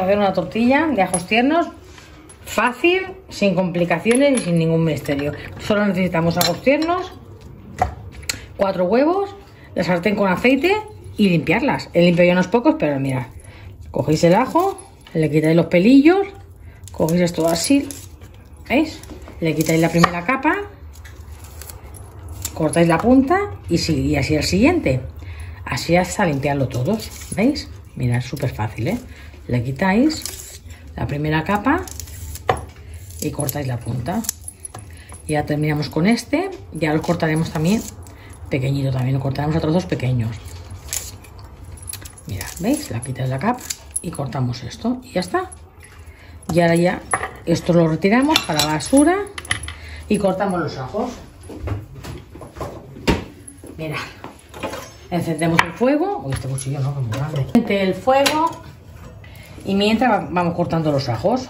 hacer una tortilla de ajos tiernos fácil, sin complicaciones y sin ningún misterio. Solo necesitamos ajos tiernos, cuatro huevos, la sartén con aceite y limpiarlas. He limpiado ya unos pocos, pero mirad. Cogéis el ajo, le quitáis los pelillos, cogéis esto así, ¿veis? Le quitáis la primera capa, cortáis la punta y, sí, y así el siguiente. Así hasta limpiarlo todo, ¿veis? Mirad, súper fácil, ¿eh? Le quitáis la primera capa y cortáis la punta. Ya terminamos con este, ya lo cortaremos también pequeñito, también lo cortaremos a trozos pequeños. Mira, ¿veis? La quitáis la capa y cortamos esto y ya está. Y ahora ya esto lo retiramos para la basura y cortamos los ajos. Mira, encendemos el fuego. Uy, este cuchillo no, que muy grande. El fuego y mientras vamos cortando los ajos.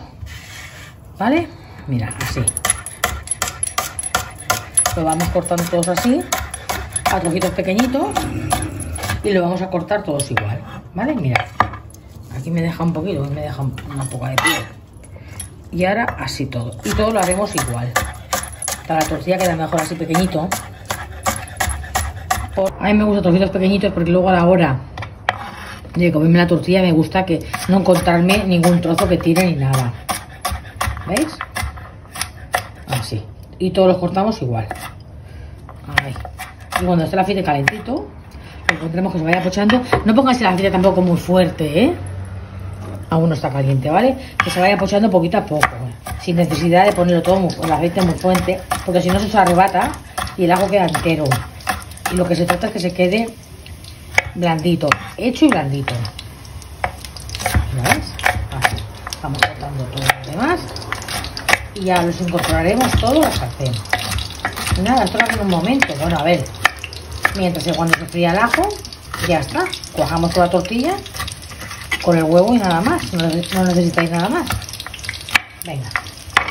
¿Vale? Mira, así. Lo vamos cortando todos así, a trocitos pequeñitos y lo vamos a cortar todos igual. ¿Vale? Mira, aquí me deja un poquito, me deja una poca de piel. Y ahora así todo. Y todo lo haremos igual. Para la tortilla queda mejor así pequeñito. A mí me gustan trocitos pequeñitos porque luego a la hora de comerme la tortilla me gusta que no encontrarme ningún trozo que tire ni nada. ¿Veis? Así. Y todos los cortamos igual. Ahí. Y cuando esté el aceite calentito, lo encontremos que se vaya pochando. No pongáis el aceite tampoco muy fuerte, ¿eh? Aún no está caliente, ¿vale? Que se vaya pochando poquito a poco. Sin necesidad de ponerlo todo muy, el aceite muy fuerte, porque si no se arrebata y el ajo queda entero. Y lo que se trata es que se quede blandito, hecho y blandito. ¿Veis? Así. Estamos cortando todo lo demás. Y ya los incorporaremos todos a sartén. Nada, esto en un momento. Bueno, a ver. Mientras que cuando se fría el ajo, ya está. Cuajamos toda la tortilla con el huevo y nada más. No, no necesitáis nada más. Venga,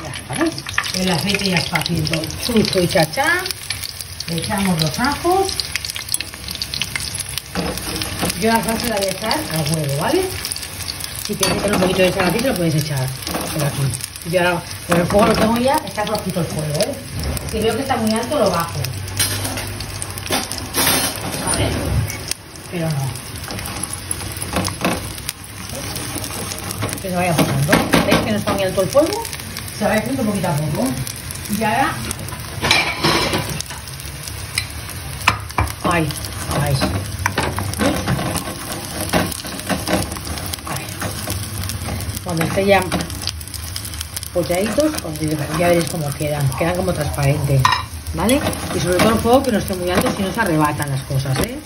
ya está, ¿veis? El aceite ya está haciendo chucho y chachá. Le echamos los ajos. Yo la salsa la voy a echar al huevo, ¿vale? Si quieres echar un poquito de sal aquí, te lo puedes echar por aquí. Yo ahora, con el fuego lo tengo ya, está flojito el fuego, ¿eh? Si veo que está muy alto, lo bajo. ¿Vale? Pero no. Que se vaya pasando. ¿Veis que no está muy alto el fuego? Se va haciendo poquito a poco. Y ahora... Ay, ay. Cuando esté ya pochaditos, ya veréis cómo quedan. Quedan como transparentes, ¿vale? Y sobre todo el fuego que no esté muy alto, si no se arrebatan las cosas, ¿eh?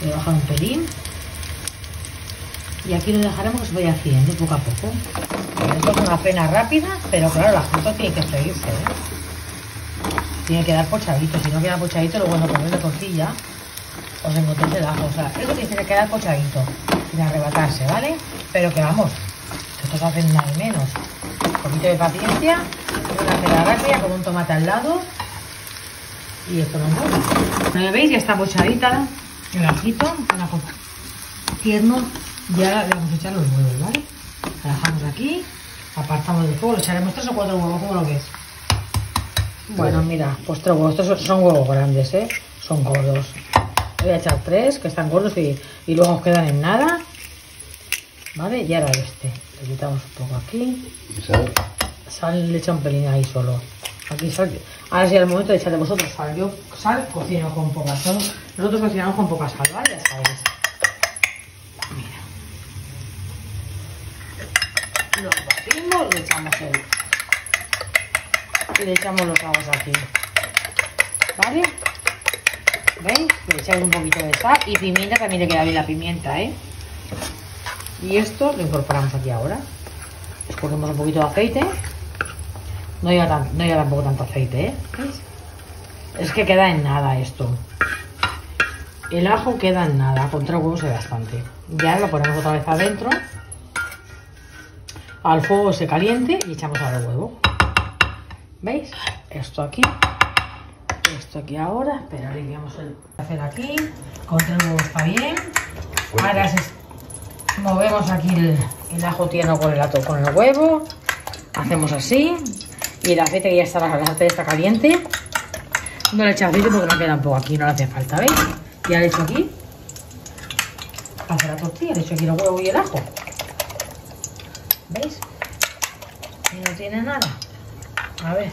Voy a bajar un pelín. Y aquí lo dejaremos que se vaya haciendo poco a poco. Esto es una cena rápida, pero claro, la fruta tiene que freírse, ¿eh? Tiene que dar pochadito, si no queda pochadito, luego cuando coméis la tortilla, os encontréis el ajo. O sea, eso tiene que quedar pochadito, sin arrebatarse, ¿vale? Pero que vamos, que esto se hace nada menos. Un poquito de paciencia, una rápida con un tomate al lado. Y esto no es ¿No veis? Ya está pochadita el ajito, una tierno. Y ahora le vamos a echar los huevos, ¿vale? La dejamos aquí, apartamos del fuego, echaremos tres o cuatro huevos, ¿cómo lo ves? Bueno, mira, pues tres huevos, estos son huevos grandes, ¿eh? Son gordos. Voy a echar tres, que están gordos y, y luego os quedan en nada. ¿Vale? Y ahora este. Le quitamos un poco aquí. ¿Y sal? Sal le echa un pelín ahí solo. Aquí sal. Ahora sí, el momento de echarle vosotros sal. Yo sal cocino con poca sal. Nosotros cocinamos con poca sal, ¿vale? Ya sabéis. Mira. Lo batimos, le echamos el. Y le echamos los aguas aquí. ¿Vale? ¿Veis? Le echáis un poquito de sal y pimienta, también le queda bien la pimienta, ¿eh? Y esto lo incorporamos aquí ahora. Escurrimos un poquito de aceite. No lleva, no lleva tampoco tanto aceite, ¿eh? ¿Veis? Es que queda en nada esto. El ajo queda en nada, con tres huevos es bastante. Ya lo ponemos otra vez adentro. Al fuego se caliente y echamos ahora el huevo. ¿Veis? Esto aquí. Esto aquí ahora. Espera, limpiamos el hacer aquí. Con tres huevos está bien. Ahora se, Movemos aquí el, el ajo tierno con el, con el huevo. Hacemos así. Y el aceite que ya está, la sartén está caliente. No le he echado aceite porque me queda un poco aquí, no le hace falta, ¿veis? Ya le he hecho aquí. Hacer la tortilla, le he hecho aquí el huevo y el ajo. ¿Veis? Y no tiene nada. A ver.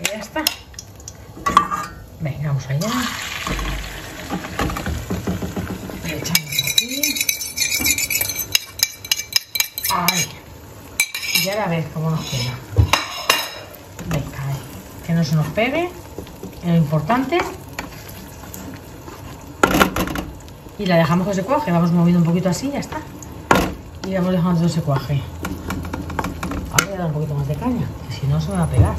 Y ya está. Venga, vamos allá. Le echamos aquí. Ay. Y ahora a ver cómo nos queda. Venga, ahí. Que no se nos pegue. Es lo importante. Y la dejamos que se cuaje. Vamos moviendo un poquito así, ya está. Y vamos dejando que se cuaje. Ahora voy a dar un poquito más de caña, que si no se me va a pegar.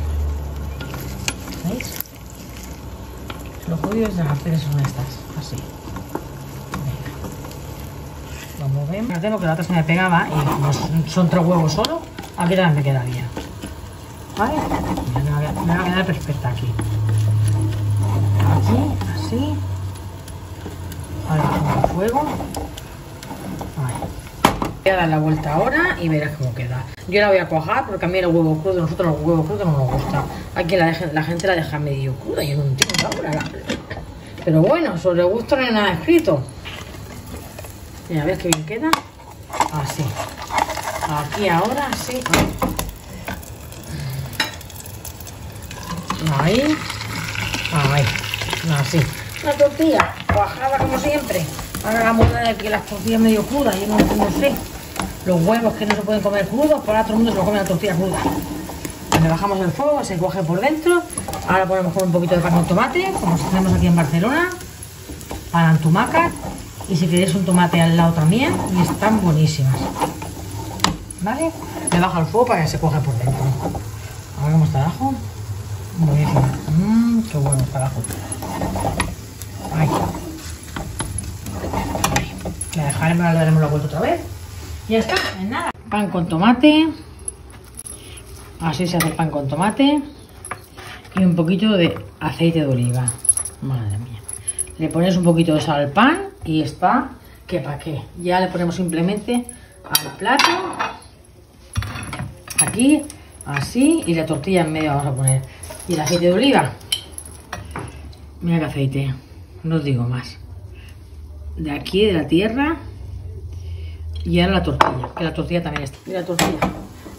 ¿Veis? Los judíos de las sartenes son estas, así. Venga. Lo movemos. Fíjate porque la otra se me pegaba y como son tres huevos solo, aquí también me queda bien. ¿Vale? Me va a quedar perfecta aquí. Aquí, así. Ahora pongo el fuego. Ahí. Voy a dar la vuelta ahora y verás cómo queda. Yo la voy a cuajar porque a mí el huevo crudo, nosotros los huevos crudos no nos gusta. Aquí la, la gente la deja medio cruda, yo no entiendo ahora. Pero bueno, sobre gusto no hay nada escrito. Mira, ves que bien queda. Así. Aquí ahora, sí. Ahí. Ahí. Así. Una tortilla cuajada como siempre. Ahora la moda de que las tortillas medio crudas, yo no, no sé. Los huevos que no se pueden comer crudos, por ahora el mundo se lo come la tortilla cruda. Le bajamos el fuego, se cuaje por dentro. Ahora ponemos con un poquito de pan con tomate, como hacemos aquí en Barcelona. Para antumacas. Y si queréis un tomate al lado también. Y están buenísimas. ¿Vale? Le bajo el fuego para que se cuaje por dentro. A ver cómo está el ajo. Buenísimo. Mmm, qué bueno está el ajo. Ay. Le dejaremos, le daremos la vuelta otra vez. Ya está, nada. Pan con tomate. Así se hace pan con tomate. Y un poquito de aceite de oliva. Madre mía. Le pones un poquito de sal al pan y está que para qué. Ya le ponemos simplemente al plato. Aquí, así. Y la tortilla en medio vamos a poner. Y el aceite de oliva. Mira qué aceite. No os digo más. De aquí, de la tierra. Y ahora la tortilla. Que la tortilla también está. Y la tortilla.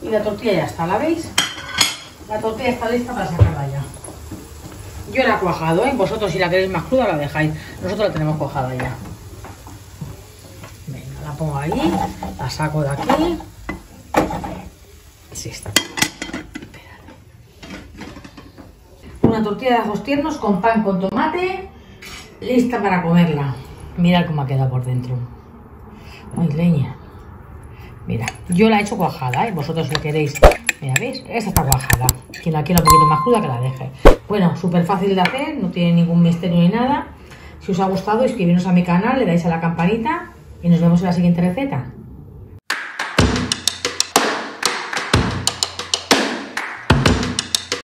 Y la tortilla ya está, ¿la veis? La tortilla está lista para sacarla ya. Yo la he cuajado, ¿eh? Vosotros si la queréis más cruda la dejáis. Nosotros la tenemos cuajada ya. Venga, la pongo ahí. La saco de aquí. Sí está. Una tortilla de ajos tiernos con pan con tomate. Lista para comerla. Mirad cómo ha quedado por dentro. Ay, leña. Mira, yo la he hecho cuajada, ¿eh? Vosotros si queréis. Mira, ¿veis? Esta está cuajada. Quien la quiera un poquito más cruda, que la deje. Bueno, súper fácil de hacer, no tiene ningún misterio ni nada. Si os ha gustado, inscribiros a mi canal, le dais a la campanita y nos vemos en la siguiente receta.